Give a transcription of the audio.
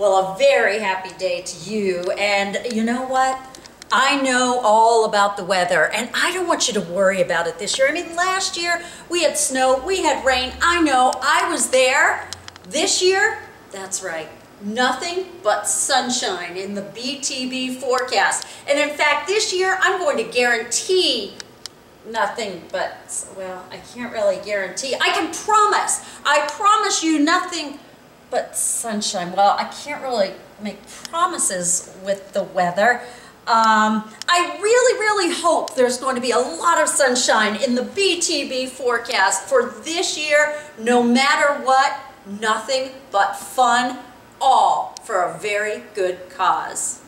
Well, a very happy day to you. And you know what? I know all about the weather, and I don't want you to worry about it this year. I mean, last year we had snow, we had rain. I know, I was there. This year, that's right, nothing but sunshine in the BTB forecast. And in fact, this year I'm going to guarantee nothing but, well, I can't really guarantee. I can promise, I promise you nothing but sunshine. Well, I can't really make promises with the weather. Um, I really, really hope there's going to be a lot of sunshine in the BTB forecast for this year, no matter what, nothing but fun, all for a very good cause.